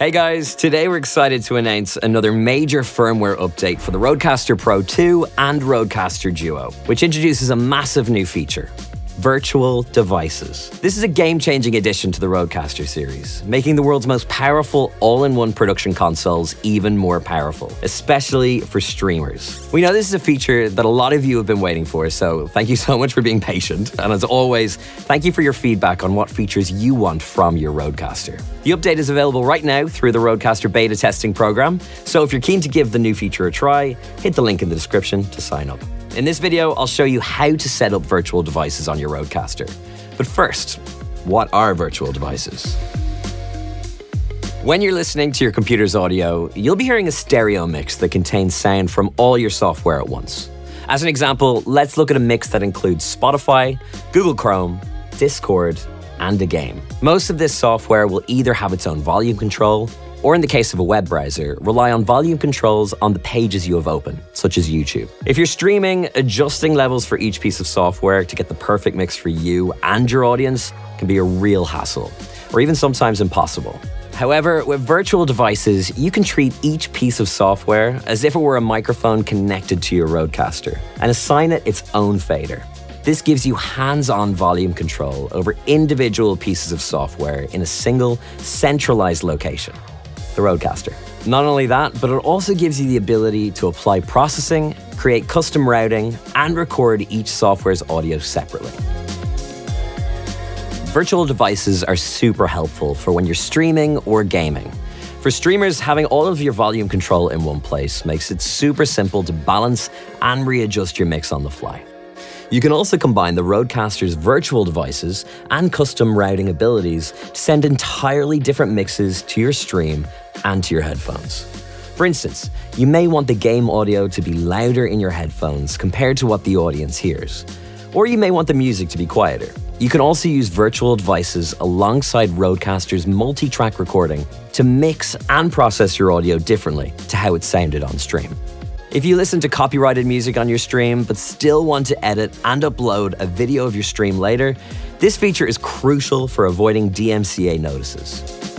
Hey guys, today we're excited to announce another major firmware update for the Rodecaster Pro 2 and Rodecaster Duo, which introduces a massive new feature virtual devices. This is a game-changing addition to the Rodecaster series, making the world's most powerful all-in-one production consoles even more powerful, especially for streamers. We know this is a feature that a lot of you have been waiting for, so thank you so much for being patient. And as always, thank you for your feedback on what features you want from your Rodecaster. The update is available right now through the Rodecaster beta testing program, so if you're keen to give the new feature a try, hit the link in the description to sign up. In this video, I'll show you how to set up virtual devices on your Rodecaster. But first, what are virtual devices? When you're listening to your computer's audio, you'll be hearing a stereo mix that contains sound from all your software at once. As an example, let's look at a mix that includes Spotify, Google Chrome, Discord, and a game. Most of this software will either have its own volume control, or in the case of a web browser, rely on volume controls on the pages you have open, such as YouTube. If you're streaming, adjusting levels for each piece of software to get the perfect mix for you and your audience can be a real hassle, or even sometimes impossible. However, with virtual devices, you can treat each piece of software as if it were a microphone connected to your Rodecaster and assign it its own fader. This gives you hands-on volume control over individual pieces of software in a single, centralized location the Rodecaster. Not only that, but it also gives you the ability to apply processing, create custom routing, and record each software's audio separately. Virtual devices are super helpful for when you're streaming or gaming. For streamers, having all of your volume control in one place makes it super simple to balance and readjust your mix on the fly. You can also combine the Rodecaster's virtual devices and custom routing abilities to send entirely different mixes to your stream and to your headphones. For instance, you may want the game audio to be louder in your headphones compared to what the audience hears. Or you may want the music to be quieter. You can also use virtual devices alongside Rodecaster's multi track recording to mix and process your audio differently to how it sounded on stream. If you listen to copyrighted music on your stream but still want to edit and upload a video of your stream later, this feature is crucial for avoiding DMCA notices.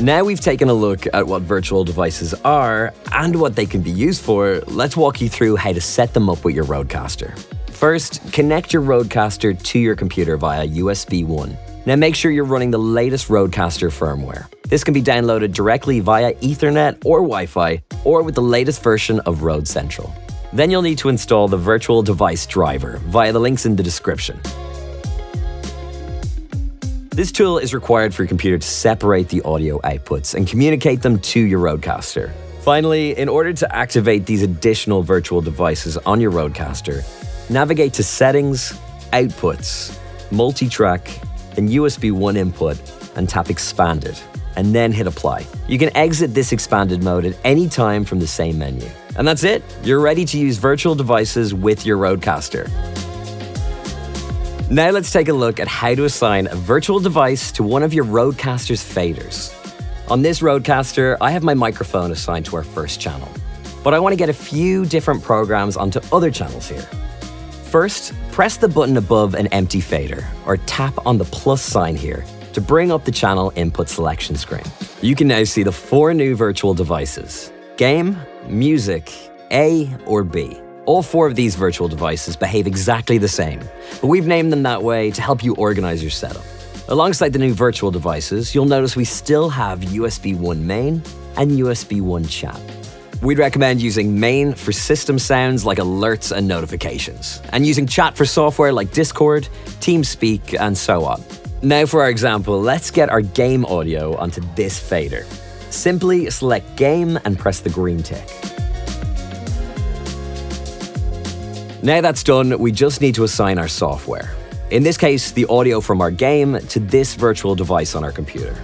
Now we've taken a look at what virtual devices are and what they can be used for, let's walk you through how to set them up with your Rodecaster. First, connect your Rodecaster to your computer via USB 1. Now make sure you're running the latest Rodecaster firmware. This can be downloaded directly via Ethernet or Wi-Fi, or with the latest version of Rode Central. Then you'll need to install the virtual device driver via the links in the description. This tool is required for your computer to separate the audio outputs and communicate them to your Rodecaster. Finally, in order to activate these additional virtual devices on your Rodecaster, navigate to Settings, Outputs, Multi-Track, and USB 1 input and tap Expanded, and then hit Apply. You can exit this expanded mode at any time from the same menu. And that's it. You're ready to use virtual devices with your Rodecaster. Now let's take a look at how to assign a virtual device to one of your Rodecaster's faders. On this Rodecaster, I have my microphone assigned to our first channel, but I want to get a few different programs onto other channels here. First, press the button above an empty fader, or tap on the plus sign here to bring up the channel input selection screen. You can now see the four new virtual devices, Game, Music, A, or B. All four of these virtual devices behave exactly the same, but we've named them that way to help you organize your setup. Alongside the new virtual devices, you'll notice we still have USB 1 main and USB 1 chat. We'd recommend using main for system sounds like alerts and notifications, and using chat for software like Discord, TeamSpeak, and so on. Now for our example, let's get our game audio onto this fader. Simply select game and press the green tick. Now that's done, we just need to assign our software. In this case, the audio from our game to this virtual device on our computer.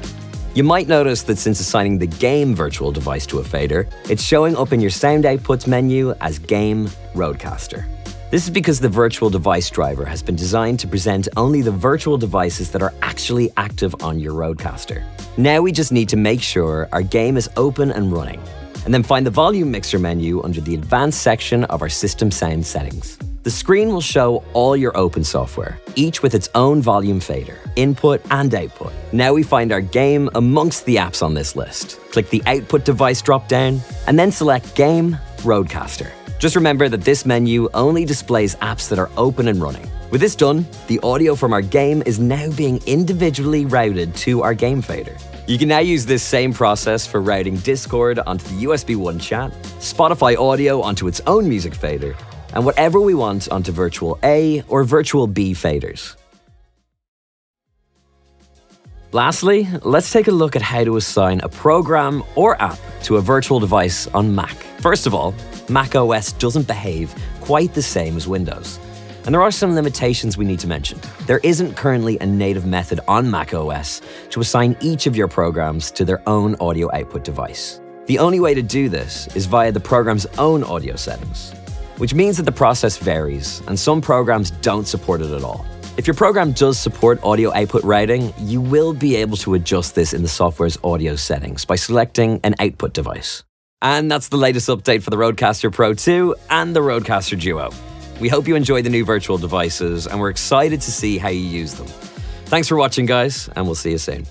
You might notice that since assigning the game virtual device to a fader, it's showing up in your sound outputs menu as Game Rodecaster. This is because the virtual device driver has been designed to present only the virtual devices that are actually active on your Rodecaster. Now we just need to make sure our game is open and running, and then find the volume mixer menu under the advanced section of our system sound settings. The screen will show all your open software, each with its own volume fader, input and output. Now we find our game amongst the apps on this list. Click the output device dropdown and then select Game Rodecaster. Just remember that this menu only displays apps that are open and running. With this done, the audio from our game is now being individually routed to our game fader. You can now use this same process for routing Discord onto the USB 1 chat, Spotify audio onto its own music fader, and whatever we want onto Virtual A or Virtual B faders. Lastly, let's take a look at how to assign a program or app to a virtual device on Mac. First of all, Mac OS doesn't behave quite the same as Windows. And there are some limitations we need to mention. There isn't currently a native method on macOS to assign each of your programs to their own audio output device. The only way to do this is via the program's own audio settings which means that the process varies, and some programs don't support it at all. If your program does support audio output routing, you will be able to adjust this in the software's audio settings by selecting an output device. And that's the latest update for the Rodecaster Pro 2 and the Rodecaster Duo. We hope you enjoy the new virtual devices and we're excited to see how you use them. Thanks for watching, guys, and we'll see you soon.